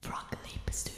Frog Leap.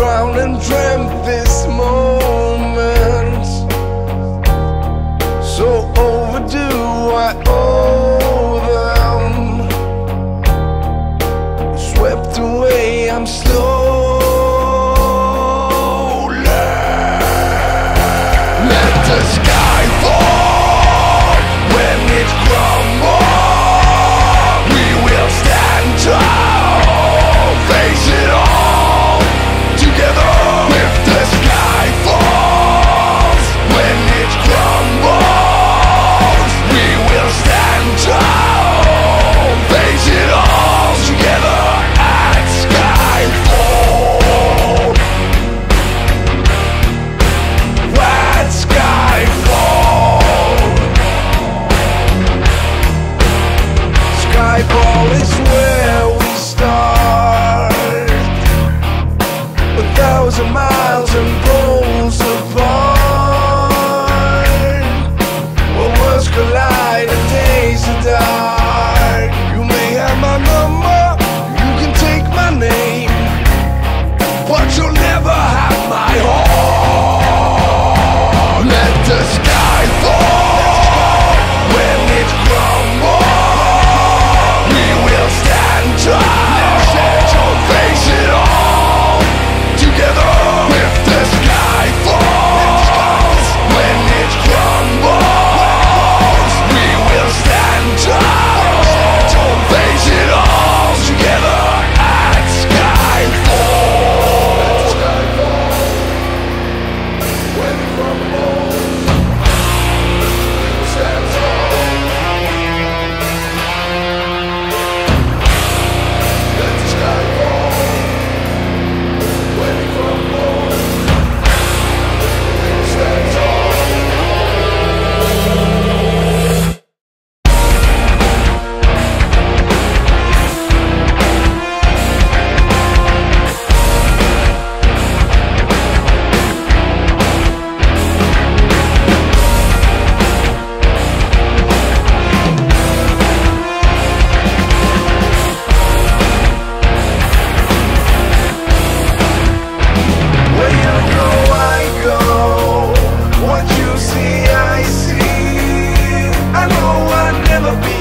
I've drowned and dreamt this see, I see. I know I'll never be